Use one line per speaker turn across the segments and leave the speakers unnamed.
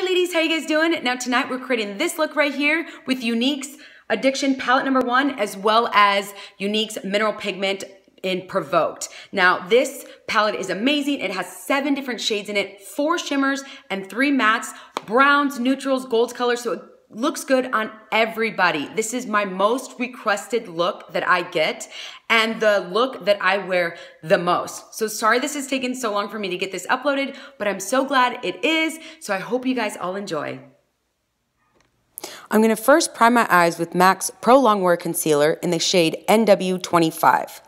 Hi ladies, how you guys doing? Now tonight we're creating this look right here with Younique's Addiction palette number one, as well as Younique's Mineral Pigment in Provoked. Now this palette is amazing. It has seven different shades in it, four shimmers and three mattes, browns, neutrals, golds colors, so it looks good on everybody. This is my most requested look that I get and the look that I wear the most. So sorry this has taken so long for me to get this uploaded, but I'm so glad it is. So I hope you guys all enjoy. I'm gonna first prime my eyes with MAC's Pro Longwear Concealer in the shade NW25.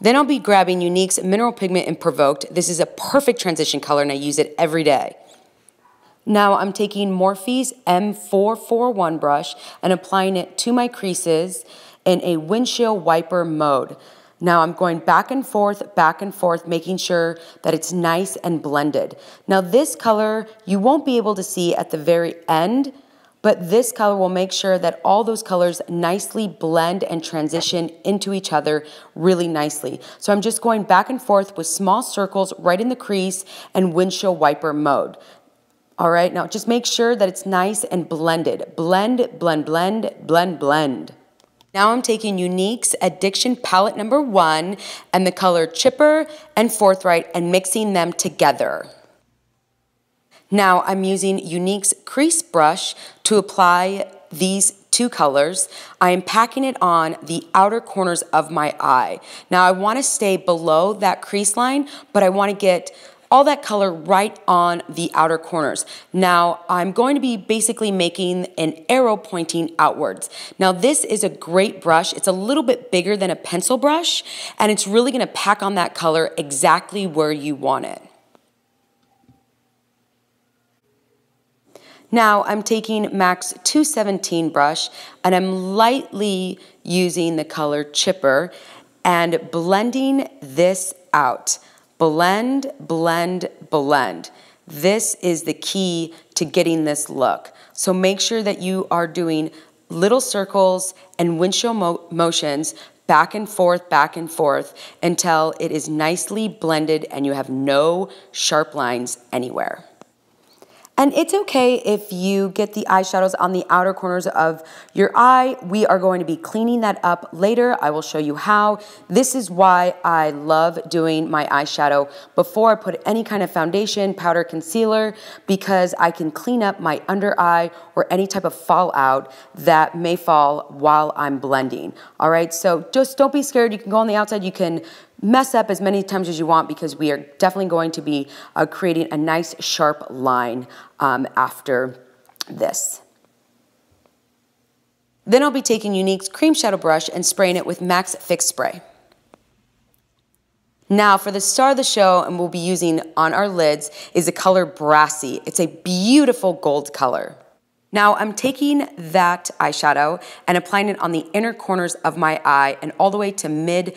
Then I'll be grabbing Younique's Mineral Pigment in Provoked. This is a perfect transition color and I use it every day. Now I'm taking Morphe's M441 brush and applying it to my creases in a windshield wiper mode. Now I'm going back and forth, back and forth, making sure that it's nice and blended. Now this color, you won't be able to see at the very end, but this color will make sure that all those colors nicely blend and transition into each other really nicely. So I'm just going back and forth with small circles right in the crease and windshield wiper mode. All right, now just make sure that it's nice and blended. Blend, blend, blend, blend, blend. Now I'm taking Younique's Addiction Palette number one and the color Chipper and Forthright and mixing them together. Now I'm using Younique's crease brush to apply these two colors. I am packing it on the outer corners of my eye. Now I wanna stay below that crease line, but I wanna get all that color right on the outer corners. Now I'm going to be basically making an arrow pointing outwards. Now this is a great brush. It's a little bit bigger than a pencil brush and it's really gonna pack on that color exactly where you want it. Now I'm taking MAC's 217 brush and I'm lightly using the color Chipper and blending this out. Blend, blend, blend. This is the key to getting this look. So make sure that you are doing little circles and windshield mo motions back and forth, back and forth until it is nicely blended and you have no sharp lines anywhere. And it's okay if you get the eyeshadows on the outer corners of your eye. We are going to be cleaning that up later. I will show you how. This is why I love doing my eyeshadow before I put any kind of foundation, powder, concealer, because I can clean up my under eye or any type of fallout that may fall while I'm blending. All right, so just don't be scared. You can go on the outside. You can mess up as many times as you want because we are definitely going to be uh, creating a nice sharp line um, after this. Then I'll be taking Younique's Cream Shadow Brush and spraying it with MAC's Fix Spray. Now for the star of the show, and we'll be using on our lids, is the color Brassy. It's a beautiful gold color. Now I'm taking that eyeshadow and applying it on the inner corners of my eye and all the way to mid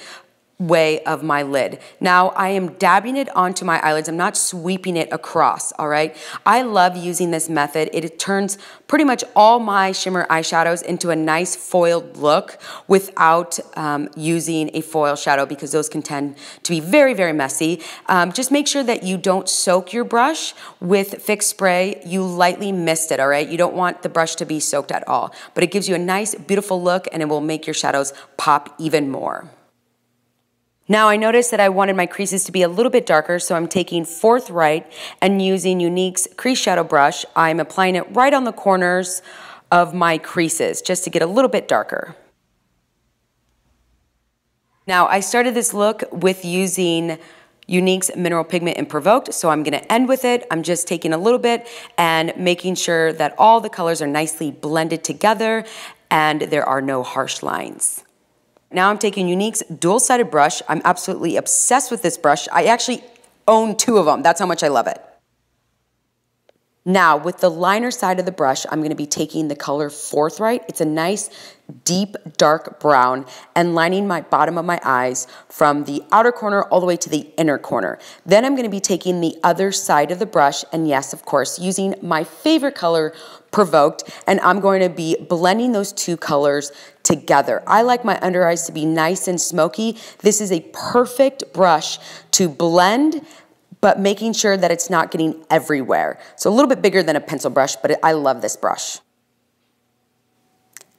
way of my lid. Now I am dabbing it onto my eyelids. I'm not sweeping it across, all right? I love using this method. It turns pretty much all my shimmer eyeshadows into a nice foiled look without um, using a foil shadow because those can tend to be very, very messy. Um, just make sure that you don't soak your brush with Fix Spray. You lightly mist it, all right? You don't want the brush to be soaked at all, but it gives you a nice, beautiful look and it will make your shadows pop even more. Now I noticed that I wanted my creases to be a little bit darker, so I'm taking fourth Forthright and using Younique's Crease Shadow Brush. I'm applying it right on the corners of my creases just to get a little bit darker. Now I started this look with using Younique's Mineral Pigment in Provoked, so I'm gonna end with it. I'm just taking a little bit and making sure that all the colors are nicely blended together and there are no harsh lines. Now I'm taking Younique's dual-sided brush. I'm absolutely obsessed with this brush. I actually own two of them. That's how much I love it. Now, with the liner side of the brush, I'm gonna be taking the color Forthright. It's a nice, deep, dark brown, and lining my bottom of my eyes from the outer corner all the way to the inner corner. Then I'm gonna be taking the other side of the brush, and yes, of course, using my favorite color, Provoked, and I'm going to be blending those two colors together. I like my under eyes to be nice and smoky. This is a perfect brush to blend but making sure that it's not getting everywhere. So a little bit bigger than a pencil brush, but I love this brush.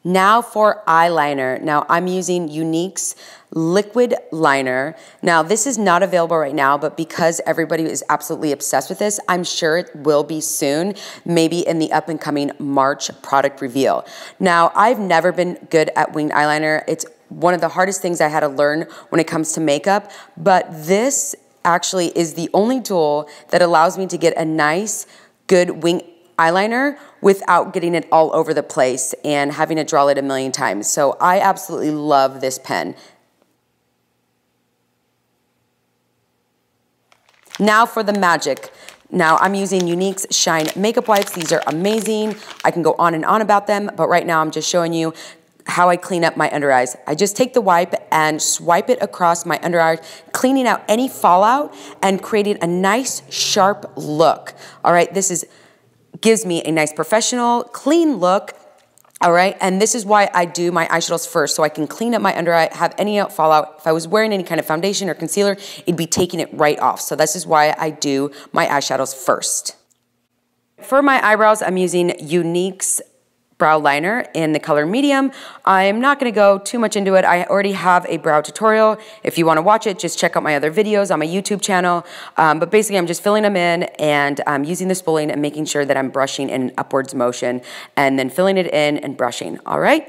Now for eyeliner. Now I'm using Younique's liquid liner. Now this is not available right now, but because everybody is absolutely obsessed with this, I'm sure it will be soon, maybe in the up and coming March product reveal. Now I've never been good at winged eyeliner. It's one of the hardest things I had to learn when it comes to makeup, but this actually is the only tool that allows me to get a nice, good wing eyeliner without getting it all over the place and having to draw it a million times. So I absolutely love this pen. Now for the magic. Now I'm using Younique's Shine Makeup Wipes. These are amazing. I can go on and on about them, but right now I'm just showing you how I clean up my under eyes. I just take the wipe and swipe it across my under eyes, cleaning out any fallout and creating a nice sharp look. All right, this is gives me a nice professional, clean look. All right, and this is why I do my eyeshadows first, so I can clean up my under eye, have any fallout. If I was wearing any kind of foundation or concealer, it'd be taking it right off. So this is why I do my eyeshadows first. For my eyebrows, I'm using Younique's brow liner in the color medium. I'm not gonna go too much into it. I already have a brow tutorial. If you wanna watch it, just check out my other videos on my YouTube channel. Um, but basically I'm just filling them in and I'm using the spooling and making sure that I'm brushing in an upwards motion and then filling it in and brushing, all right?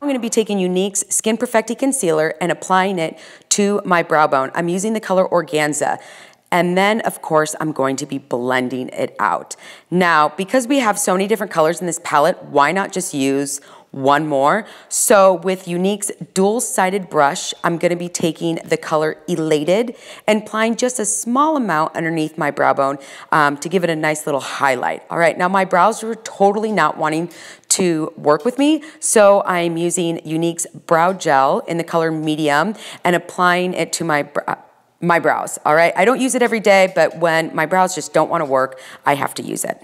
I'm gonna be taking Younique's Skin Perfecti Concealer and applying it to my brow bone. I'm using the color Organza. And then, of course, I'm going to be blending it out. Now, because we have so many different colors in this palette, why not just use one more? So with Younique's dual-sided brush, I'm gonna be taking the color Elated and applying just a small amount underneath my brow bone um, to give it a nice little highlight. All right, now my brows were totally not wanting to work with me, so I'm using Younique's Brow Gel in the color Medium and applying it to my my brows, all right? I don't use it every day, but when my brows just don't wanna work, I have to use it.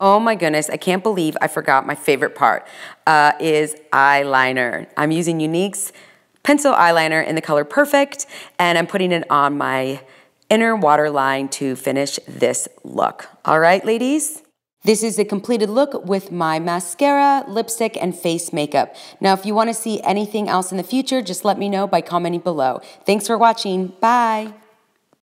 Oh my goodness, I can't believe I forgot my favorite part uh, is eyeliner. I'm using Younique's pencil eyeliner in the color Perfect, and I'm putting it on my inner waterline to finish this look. All right, ladies? This is a completed look with my mascara, lipstick, and face makeup. Now, if you want to see anything else in the future, just let me know by commenting below. Thanks for watching. Bye.